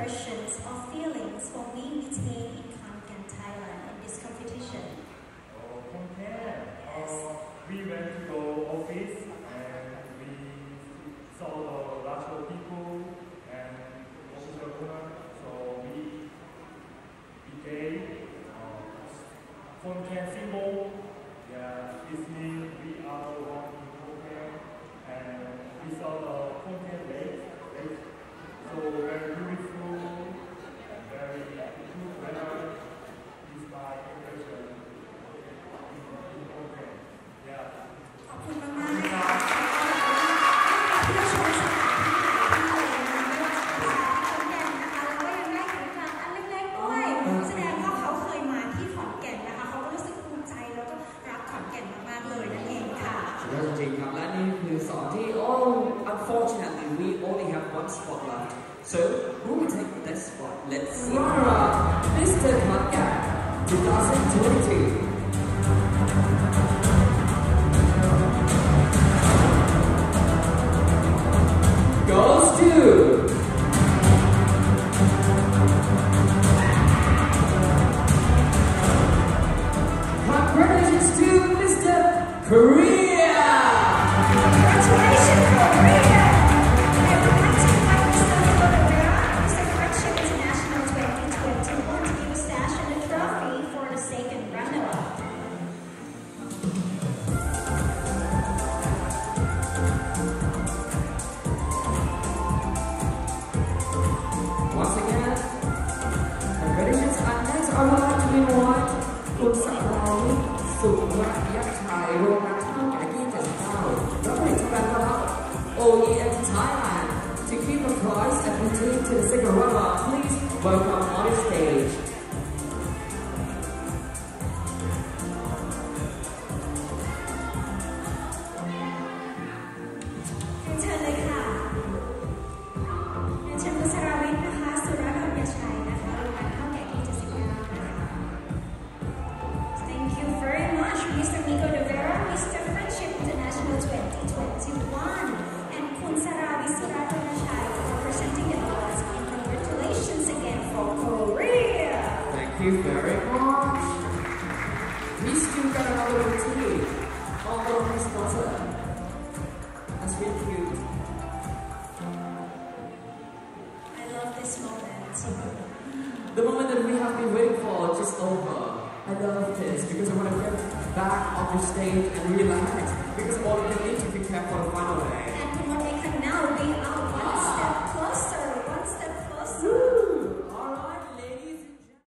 Questions or feelings for we between in and Thailand in this competition? Oh, okay. Yes. Uh, we went to the office and we saw the of people and also women, so we became uh, Khon Kaen symbol spot left. So, who will take that spot? Let's see. Runner-up, Mr. Kaka, 2022. Goes to Congratulations to Mr. Korea! สุวรรณยักษ์ชัยโรงงานข้าวไก่ยี่สิบเก้าและผลิตภัณฑ์นะครับ OEM Thailand to keep the prize and continue to the second runner please welcome you very much. We still got another routine. Although his daughter. That's really cute. I love this moment The moment that we have been waiting for just over. I love this because I want to get back on the stage and relax because